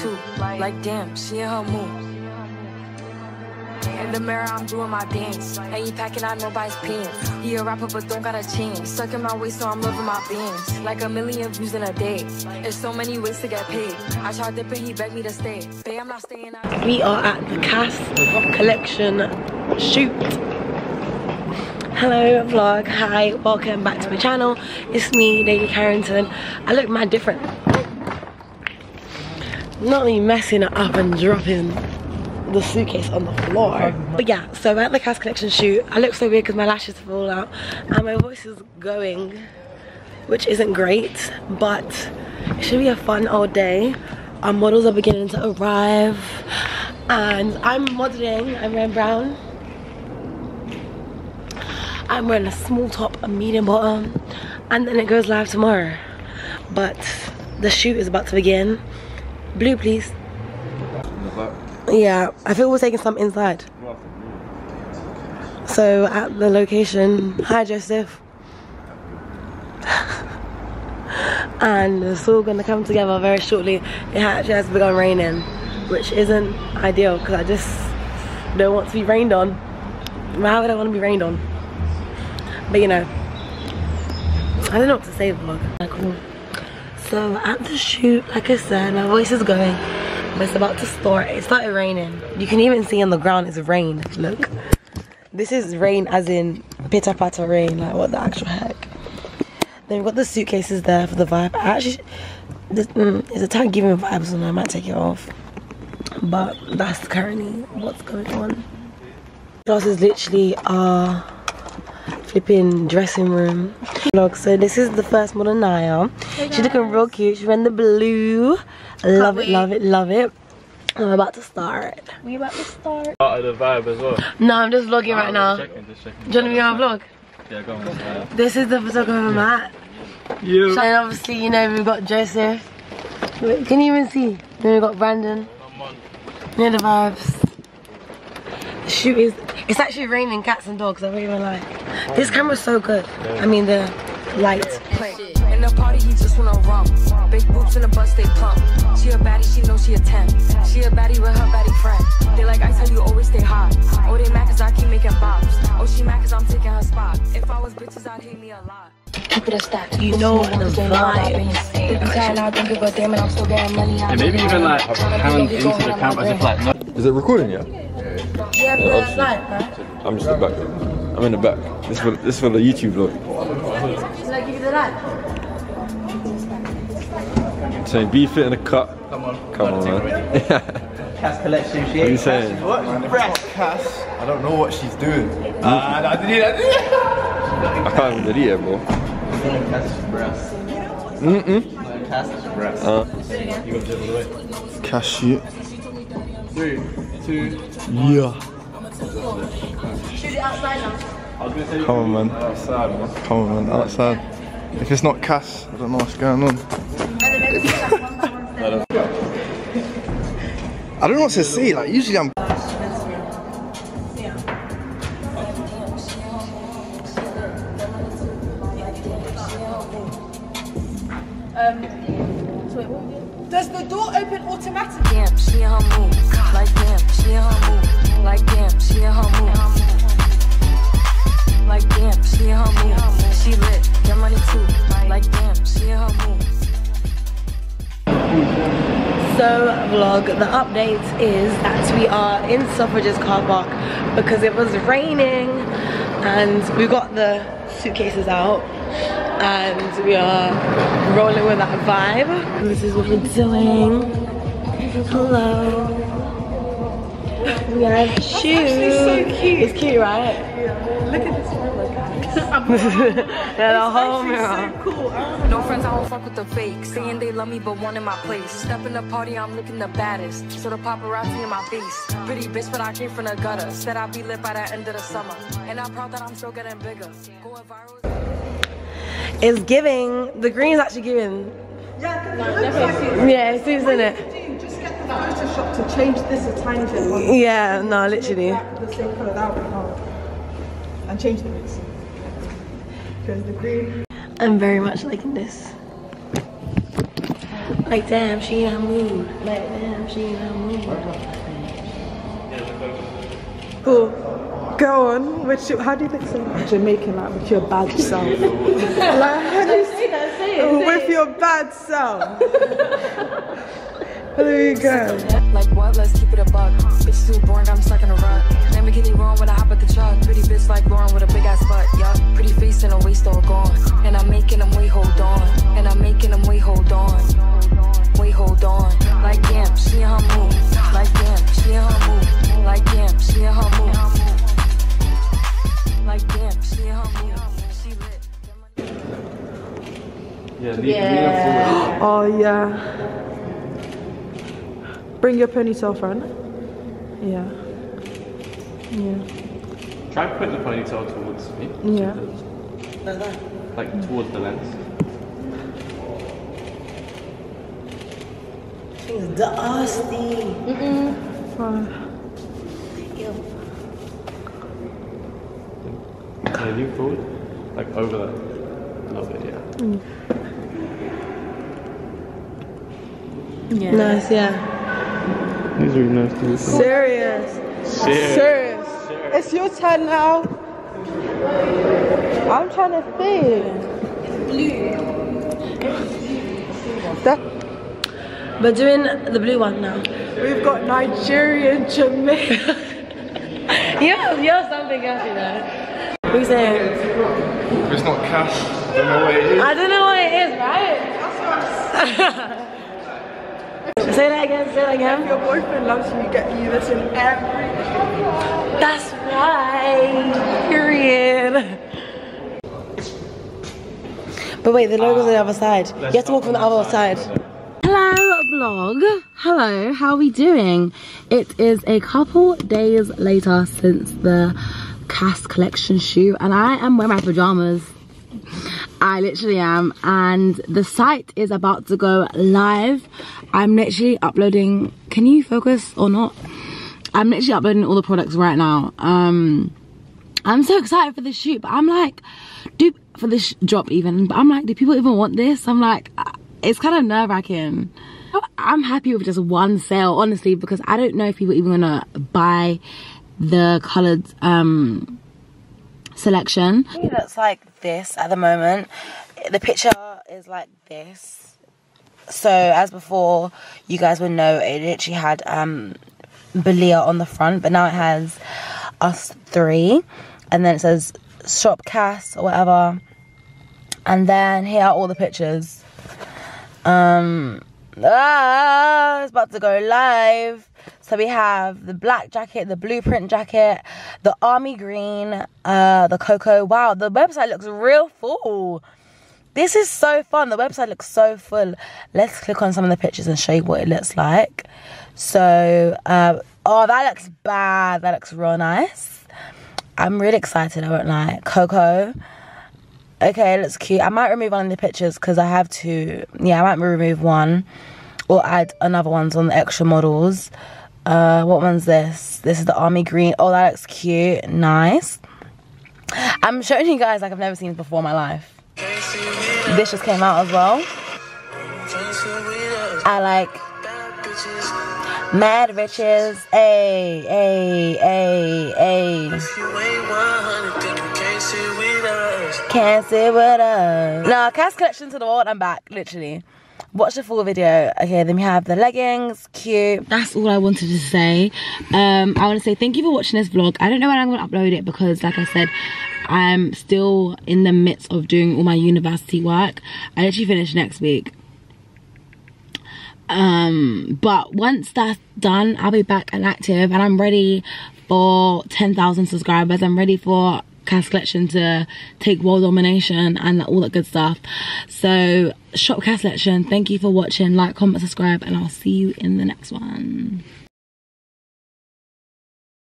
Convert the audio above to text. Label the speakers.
Speaker 1: too. Like damn, she in her mood. In the mirror, I'm doing my dance. Ain't packing out nobody's pants. He a rapper, but don't got a chance. Sucking my waist, so I'm loving my bands. Like a million views in a day. There's so many ways to get paid. I tried dipping, he begged me to stay. Babe, I'm not staying out.
Speaker 2: We are at the Cas collection shoot. Hello vlog, hi, welcome back to my channel. It's me, Daily Carrington. I look mad different. Not me messing it up and dropping the suitcase on the floor. But yeah, so we're at the Cas collection shoot. I look so weird because my lashes fall out and my voice is going, which isn't great, but it should be a fun old day. Our models are beginning to arrive and I'm modeling, I'm wearing brown. I'm wearing a small top, a medium bottom, and then it goes live tomorrow. But the shoot is about to begin. Blue, please. Yeah, I think we're taking some inside. So at the location, hi Joseph. and it's all gonna come together very shortly. It actually has begun raining, which isn't ideal because I just don't want to be rained on. Why would I want to be rained on? But you know, I don't know what to say vlog. Cool. So at the shoot, like I said, my voice is going, but it's about to start. It started raining. You can even see on the ground it's rain. Look. This is rain as in pitter patter rain. Like what the actual heck. Then we've got the suitcases there for the vibe. I actually, this, mm, it's a tag giving vibes, so I might take it off. But that's currently what's going on. Class is literally our flipping dressing room vlog. So this is the first model Naya. She's looking real cute. She's wearing the blue. Love it, love it, love it. I'm about to start. We about to start.
Speaker 3: Part of the vibe as well.
Speaker 2: No, I'm just vlogging right ah, now.
Speaker 3: Just checking, just checking.
Speaker 2: Do you want to be on vlog?
Speaker 3: Yeah, go on.
Speaker 2: This is the photographer Matt.
Speaker 3: you.
Speaker 2: And obviously, you know, we've got Joseph. Wait, Can you even see? Then we've got Brandon. You know the vibes. The shoot is, it's actually raining cats and dogs, I won't even lie. This camera's so good. I mean, the light.
Speaker 1: Play. In the party, he just wanna rum. Big boobs in the bus, they plump. She a baddie, she know she a 10. She a baddie with her baddie friend. They like I tell you, always stay hot. Oh, they mad cause I keep making bops. Oh, she mad cause I'm taking her spot. If I was bitches, I'd hate me a lot. Keep it a stack.
Speaker 2: You know the vibe.
Speaker 3: And maybe even like hand into the camera as if like no.
Speaker 4: Is it recording yet?
Speaker 2: Yeah, the light, right?
Speaker 4: I'm just in the back. I'm in the back. This is for, this is for the YouTube vlog.
Speaker 2: Should I give you the light?
Speaker 4: Saying be fit in the cut. Come on. Come on, man.
Speaker 5: Cas collection. She
Speaker 4: What are you saying?
Speaker 5: What? Breast Cas. I don't know what she's doing. Ah, I did it.
Speaker 4: I can't even delete it, bro.
Speaker 5: Cas's breast.
Speaker 4: Mm-mm.
Speaker 5: Cas's breast.
Speaker 4: Uh,
Speaker 5: Cas shit.
Speaker 3: Three, two.
Speaker 5: Yeah.
Speaker 2: Outside now.
Speaker 5: Come on, man. Come on, man. Outside. If it's not Cas, I don't know what's going on. I don't know what to say. Like usually I'm.
Speaker 6: Does the door open automatically?
Speaker 1: Damn, she her mood. Like damn, she her mood.
Speaker 2: So vlog, the update is that we are in Selfridges car park because it was raining and we got the suitcases out and we are rolling with that vibe. This is what we're doing. Hello. We have shoes.
Speaker 6: so cute.
Speaker 2: It's cute, right?
Speaker 6: Look at this one.
Speaker 2: yeah, the whole mirror.
Speaker 6: Cool.
Speaker 1: No friends, I don't fuck with the fake. Saying they love me, but one in my place. Step in the party, I'm looking the baddest. So the paparazzi in my face. Pretty bitch, but I came from the gutter. Said I'd be lit by the end of the summer. And I'm proud that I'm still getting bigger. Going viral.
Speaker 2: It's giving. The green's actually giving.
Speaker 6: Yeah, it looks like it.
Speaker 2: Yeah, it seems in it.
Speaker 6: Do Just Photoshop to change this a tiny bit. on
Speaker 2: Yeah, no, literally.
Speaker 6: The same color that would be hard. And change the mix. Because the green.
Speaker 2: I'm very much liking this. Like damn, she in a mood. Like damn, she in a mood.
Speaker 6: Cool. Go on. Which, how do you think so? Jamaican, like with your bad self. like, how do you say that? Say it. With your bad self. there you go.
Speaker 1: Like what? Let's keep it a buck. Bitch too boring, I'm stuck in a rut. Lamborghini wrong when I hop at the truck. Pretty bitch like Lauren with a big ass butt. Yeah, pretty face and a waist all gone. And I'm making them wait, hold on. And I'm making them wait, hold on. Wait, hold on. Like damn, she in her mood. Like damn, she in her mood. Like damn, she in her mood. Like damn, she in her mood. She lit.
Speaker 3: Yeah, lean, lean forward.
Speaker 6: Oh, yeah. Bring your ponytail, friend. Yeah. Yeah.
Speaker 3: Try put the ponytail towards me.
Speaker 6: Yeah.
Speaker 3: Like towards the lens.
Speaker 2: She's dusty.
Speaker 6: Fine.
Speaker 3: Can you lean forward? Like over that. A little bit, yeah. Mm.
Speaker 2: Nice, yeah.
Speaker 4: He's really nice to
Speaker 6: Serious. Serious. It's your turn now. I'm trying to think. That,
Speaker 2: We're doing the blue one now.
Speaker 6: we've got Nigerian, Jamaican.
Speaker 2: You're, you're something else, you know. What are you saying?
Speaker 5: If it's not Cas, I don't know what it is.
Speaker 2: I don't know what it is, right? say that again, say that again.
Speaker 6: Your boyfriend loves you, get you this in every.
Speaker 2: That's right. Period. But wait, the logo's on ah, the other side. You have to walk from the other side.
Speaker 7: Hello vlog. Hello, how are we doing? It is a couple days later since the Cas collection shoot and I am wearing my pajamas. I literally am and the site is about to go live. I'm literally uploading, can you focus or not? I'm literally uploading all the products right now. Um, I'm so excited for this shoot, but I'm like, do for this drop even. But I'm like, do people even want this? I'm like, uh, it's kind of nerve wracking. I'm happy with just one sale, honestly, because I don't know if people even gonna buy the colored um selection. It looks like this at the moment. The picture is like this. So as before, you guys would know it literally had um Belia on the front, but now it has us three, and then it says shop Cas or whatever. And then here are all the pictures. Um, ah, it's about to go live. So we have the black jacket, the blueprint jacket, the army green, uh, the cocoa. Wow, the website looks real full. This is so fun. The website looks so full. Let's click on some of the pictures and show you what it looks like. So, uh, oh, that looks bad. That looks real nice. I'm really excited, I won't lie. Coco. Okay, looks cute. I might remove one of the pictures because I have to. Yeah, I might remove one or add another ones on the extra models. Uh, what one's this? This is the army green. Oh, that looks cute. Nice. I'm showing you guys like I've never seen before in my life. This just came out as well. I like Mad Riches. Hey, hey, hey, hey. Can't sit with us. No, Cas collection to the world. I'm back, literally. Watch the full video. Okay, then we have the leggings. Cute. That's all I wanted to say. Um, I want to say thank you for watching this vlog. I don't know when I'm going to upload it because, like I said, I'm still in the midst of doing all my university work. I literally finish next week. Um, but once that's done, I'll be back and active and I'm ready for 10,000 subscribers. I'm ready for Cas Collection to take world domination and all that good stuff. So, shop Cas Collection, thank you for watching. Like, comment, subscribe, and I'll see you in the next one.